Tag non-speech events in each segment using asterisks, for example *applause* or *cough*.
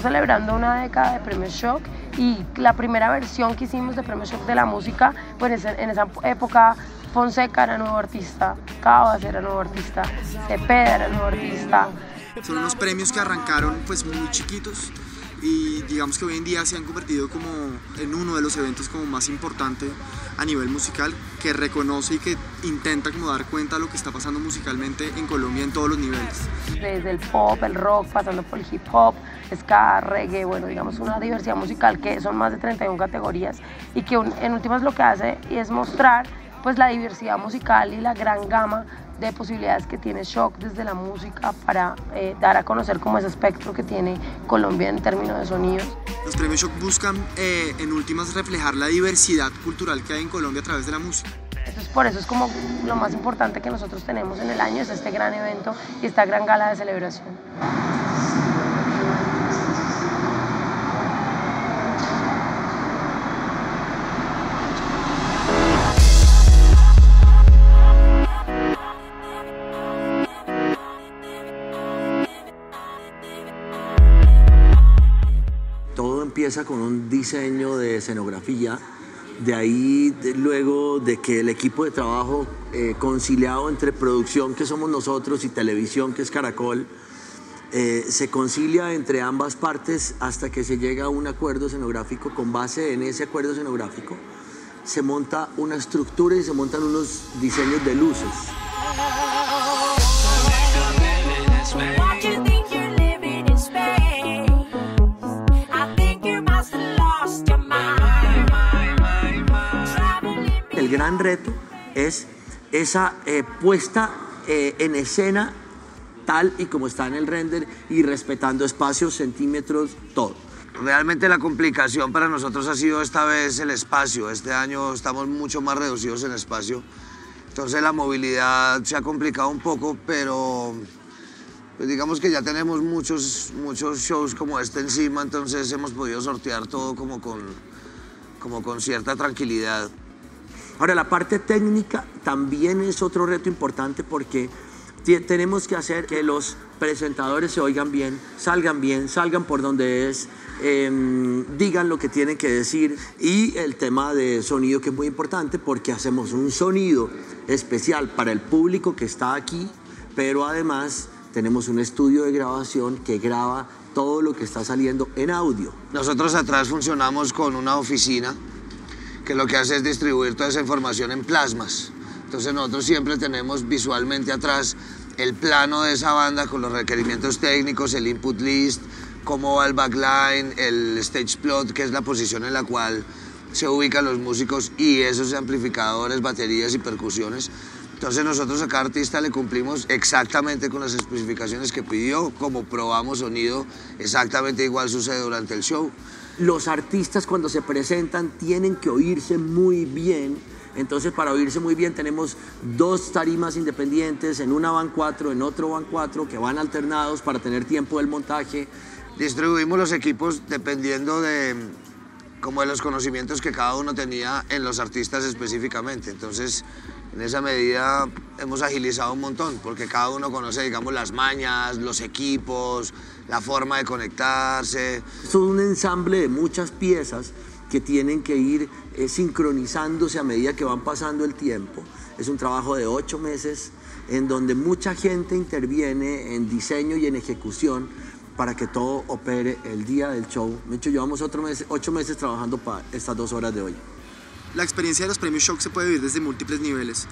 celebrando una década de Premio Shock y la primera versión que hicimos de Premio Shock de la música, pues en esa época Fonseca era nuevo artista, Cabas era nuevo artista, Cepeda era nuevo artista. Son unos premios que arrancaron pues muy chiquitos y digamos que hoy en día se han convertido como en uno de los eventos como más importante a nivel musical que reconoce y que intenta como dar cuenta de lo que está pasando musicalmente en Colombia en todos los niveles. Desde el pop, el rock, pasando por el hip hop, ska, reggae, bueno, digamos una diversidad musical que son más de 31 categorías y que en últimas lo que hace es mostrar pues la diversidad musical y la gran gama de posibilidades que tiene Shock desde la música para eh, dar a conocer como ese espectro que tiene Colombia en términos de sonidos. Los premios Shock buscan eh, en últimas reflejar la diversidad cultural que hay en Colombia a través de la música. Entonces por eso es como lo más importante que nosotros tenemos en el año, es este gran evento y esta gran gala de celebración. Empieza con un diseño de escenografía, de ahí luego de que el equipo de trabajo eh, conciliado entre producción que somos nosotros y televisión que es Caracol, eh, se concilia entre ambas partes hasta que se llega a un acuerdo escenográfico. Con base en ese acuerdo escenográfico se monta una estructura y se montan unos diseños de luces. Gran reto es esa eh, puesta eh, en escena tal y como está en el render y respetando espacios, centímetros, todo. Realmente la complicación para nosotros ha sido esta vez el espacio. Este año estamos mucho más reducidos en espacio. Entonces la movilidad se ha complicado un poco, pero pues digamos que ya tenemos muchos, muchos shows como este encima, entonces hemos podido sortear todo como con, como con cierta tranquilidad. Ahora, la parte técnica también es otro reto importante porque tenemos que hacer que los presentadores se oigan bien, salgan bien, salgan por donde es, em, digan lo que tienen que decir y el tema de sonido que es muy importante porque hacemos un sonido especial para el público que está aquí, pero además tenemos un estudio de grabación que graba todo lo que está saliendo en audio. Nosotros atrás funcionamos con una oficina que lo que hace es distribuir toda esa información en plasmas. Entonces nosotros siempre tenemos visualmente atrás el plano de esa banda con los requerimientos técnicos, el input list, cómo va el backline, el stage plot, que es la posición en la cual se ubican los músicos y esos amplificadores, baterías y percusiones. Entonces nosotros a cada artista le cumplimos exactamente con las especificaciones que pidió, como probamos sonido, exactamente igual sucede durante el show. Los artistas cuando se presentan tienen que oírse muy bien. Entonces para oírse muy bien tenemos dos tarimas independientes, en una van cuatro, en otro van cuatro, que van alternados para tener tiempo del montaje. Distribuimos los equipos dependiendo de como de los conocimientos que cada uno tenía en los artistas específicamente. Entonces, en esa medida hemos agilizado un montón, porque cada uno conoce, digamos, las mañas, los equipos, la forma de conectarse. Es un ensamble de muchas piezas que tienen que ir eh, sincronizándose a medida que van pasando el tiempo. Es un trabajo de ocho meses en donde mucha gente interviene en diseño y en ejecución para que todo opere el día del show. De hecho, llevamos otro mes, ocho meses trabajando para estas dos horas de hoy. La experiencia de los premios Shock se puede vivir desde múltiples niveles.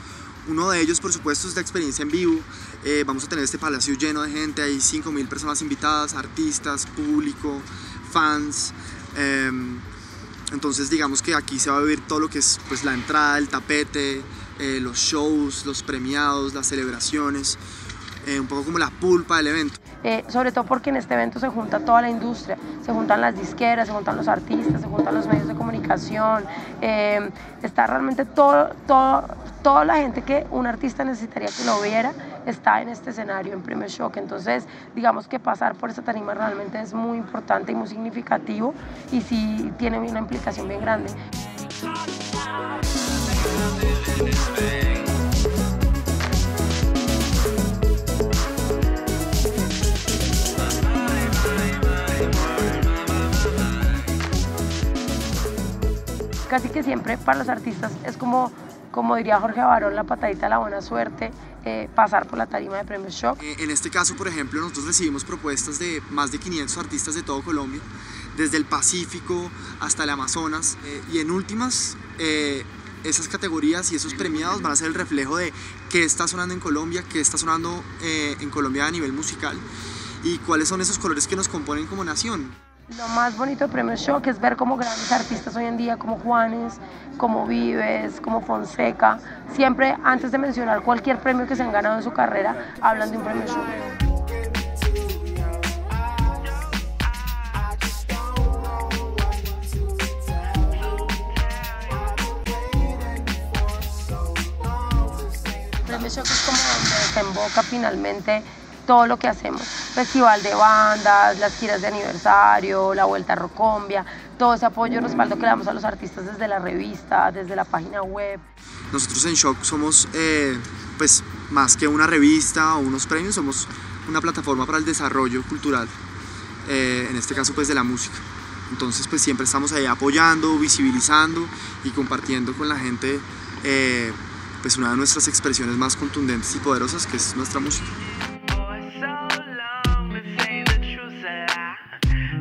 Uno de ellos, por supuesto, es la experiencia en vivo. Eh, vamos a tener este palacio lleno de gente, hay 5.000 personas invitadas, artistas, público, fans. Em, entonces digamos que aquí se va a vivir todo lo que es pues, la entrada, el tapete, eh, los shows, los premiados, las celebraciones, eh, un poco como la pulpa del evento. Sobre todo porque en este evento se junta toda la industria, se juntan las disqueras, se juntan los artistas, se juntan los medios de comunicación, em, está realmente todo, todo, toda la gente que un artista necesitaría que lo viera está en este escenario en Premio Shock. Entonces, digamos que pasar por esta tarima realmente es muy importante y muy significativo y sí tiene una implicación bien grande. Casi que siempre para los artistas es como, como diría Jorge Barón, la patadita la buena suerte, eh, pasar por la tarima de Premios Shock. Eh, en este caso, por ejemplo, nosotros recibimos propuestas de más de 500 artistas de todo Colombia, desde el Pacífico hasta el Amazonas, eh, y en últimas, esas categorías y esos premiados van a ser el reflejo de qué está sonando en Colombia, qué está sonando en Colombia a nivel musical y cuáles son esos colores que nos componen como nación. Lo más bonito de Premio Shock es ver cómo grandes artistas hoy en día, como Juanes, como Vives, como Fonseca, siempre antes de mencionar cualquier premio que se han ganado en su carrera, hablan de un Premio Shock. Premio Shock es como donde desemboca finalmente todo lo que hacemos. Festival de bandas, las giras de aniversario, la Vuelta a Rocombia, todo ese apoyo y respaldo que damos a los artistas desde la revista, desde la página web. Nosotros en Shock somos eh, pues más que una revista o unos premios, somos una plataforma para el desarrollo cultural, eh, en este caso pues de la música. Entonces pues siempre estamos ahí apoyando, visibilizando y compartiendo con la gente eh, pues una de nuestras expresiones más contundentes y poderosas que es nuestra música. Yeah. *laughs*